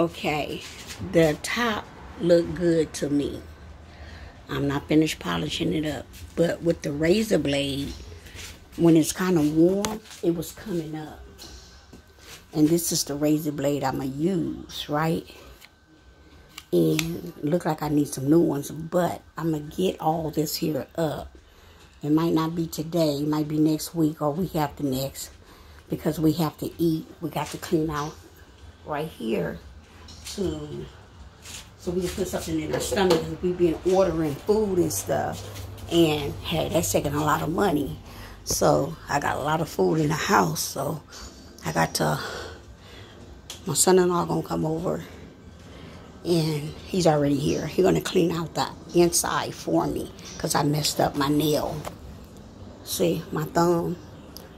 Okay, the top looked good to me. I'm not finished polishing it up, but with the razor blade, when it's kind of warm, it was coming up. And this is the razor blade I'm going to use, right? And look like I need some new ones, but I'm going to get all this here up. It might not be today, it might be next week or week after next because we have to eat. We got to clean out right here so we can put something in our stomach because we've been ordering food and stuff. And hey, that's taking a lot of money. So I got a lot of food in the house. So I got to, my son-in-law gonna come over and he's already here. He's gonna clean out the inside for me because I messed up my nail. See, my thumb,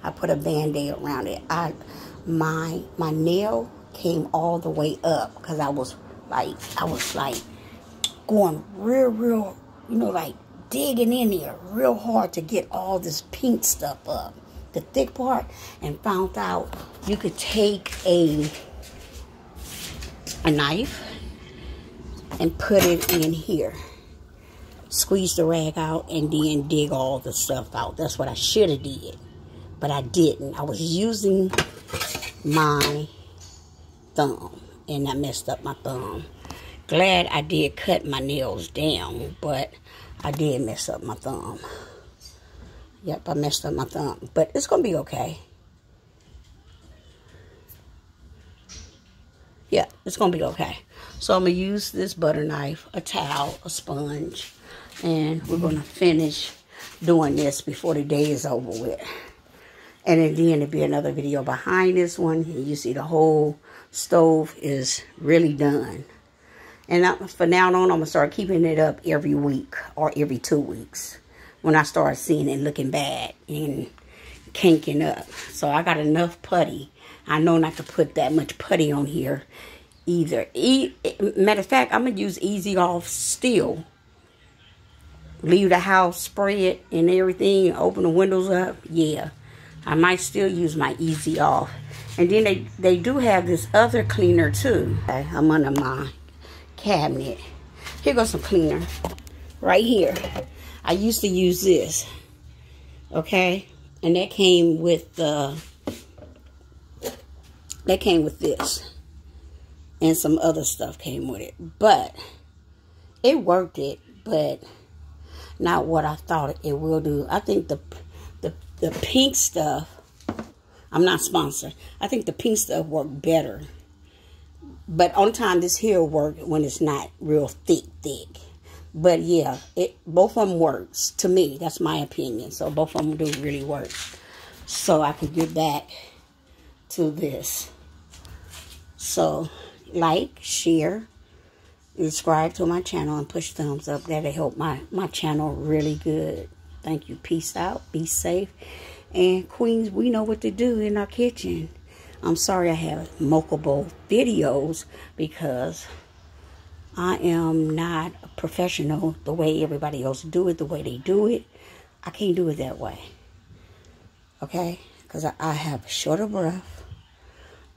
I put a band-aid around it. I, my, my nail came all the way up because I was like, I was like going real, real, you know, like digging in there real hard to get all this pink stuff up, the thick part, and found out you could take a a knife and put it in here. Squeeze the rag out and then dig all the stuff out. That's what I should have did. But I didn't. I was using my thumb and I messed up my thumb. Glad I did cut my nails down, but I did mess up my thumb. Yep, I messed up my thumb, but it's going to be okay. Yeah, it's going to be okay. So I'm going to use this butter knife, a towel, a sponge, and we're going to finish doing this before the day is over with. And then there'll be another video behind this one. You see the whole stove is really done. And I, for now on, I'm going to start keeping it up every week or every two weeks when I start seeing it looking bad and kinking up. So I got enough putty. I know not to put that much putty on here either. E matter of fact, I'm going to use Easy Off still. Leave the house, spray it and everything, open the windows up. Yeah, I might still use my Easy Off. And then they, they do have this other cleaner too. I'm under my cabinet. Here goes some cleaner. Right here. I used to use this. Okay? And that came with the... that came with this. And some other stuff came with it. But it worked it, but not what I thought it will do. I think the the pink stuff I'm not sponsored. I think the pink stuff worked better. But on time, this here work when it's not real thick, thick. But yeah, it both of them works to me. That's my opinion. So both of them do really work. So I can get back to this. So like, share, subscribe to my channel, and push thumbs up. That'll help my, my channel really good. Thank you. Peace out. Be safe. And queens, we know what to do in our kitchen. I'm sorry I have multiple videos because I am not a professional the way everybody else do it, the way they do it. I can't do it that way. Okay? Because I, I have shorter breath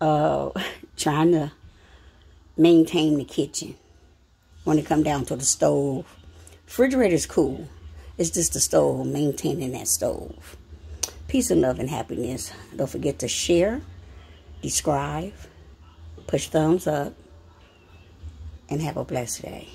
uh, trying to maintain the kitchen when it come down to the stove. Refrigerator is cool. It's just the stove, maintaining that stove. Peace and love and happiness. Don't forget to share, describe, push thumbs up, and have a blessed day.